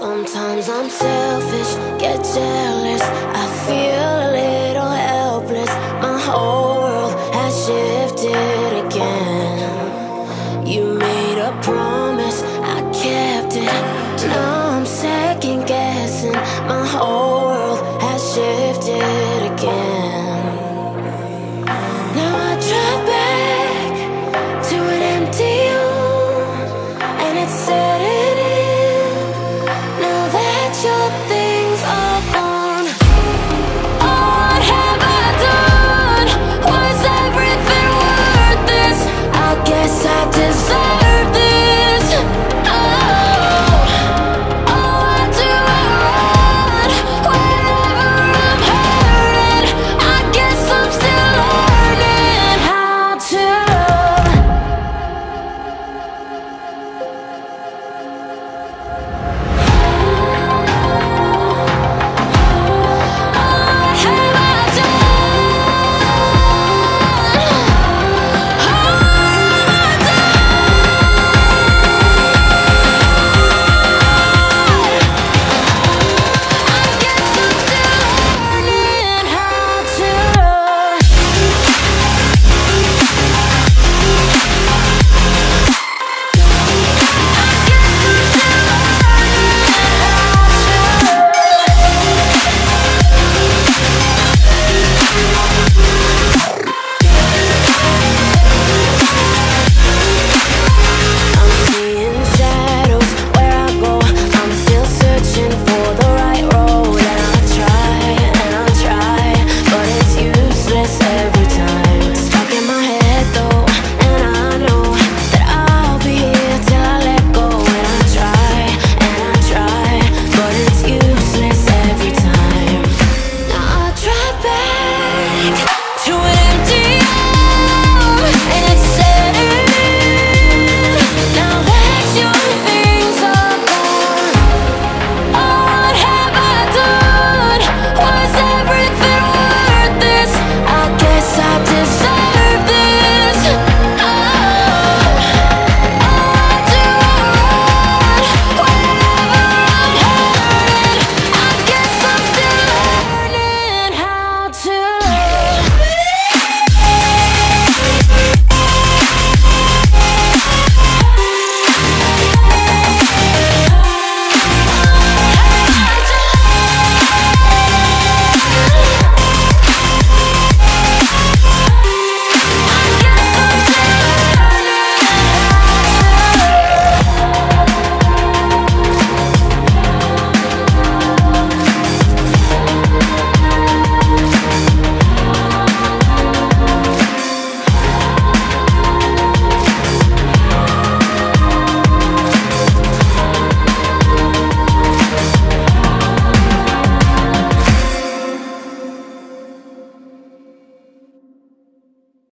Sometimes I'm selfish, get jealous. I feel a little helpless. My whole world has shifted again. You made a promise, I kept it. Now I'm second guessing. My whole world has shifted again. open